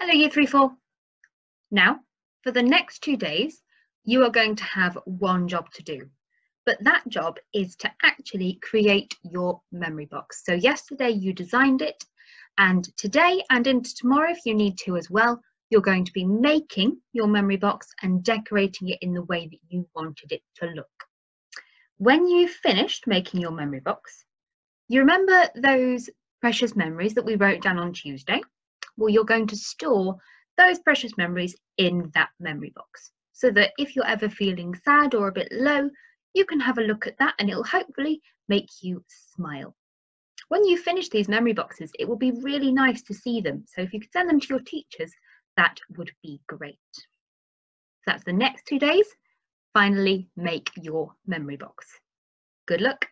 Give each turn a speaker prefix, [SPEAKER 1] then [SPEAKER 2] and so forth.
[SPEAKER 1] Hello, Year 3 4. Now, for the next two days, you are going to have one job to do. But that job is to actually create your memory box. So, yesterday you designed it, and today and into tomorrow, if you need to as well, you're going to be making your memory box and decorating it in the way that you wanted it to look. When you've finished making your memory box, you remember those precious memories that we wrote down on Tuesday? Well, you're going to store those precious memories in that memory box so that if you're ever feeling sad or a bit low, you can have a look at that and it'll hopefully make you smile. When you finish these memory boxes, it will be really nice to see them. So if you could send them to your teachers, that would be great. So that's the next two days. Finally, make your memory box. Good luck.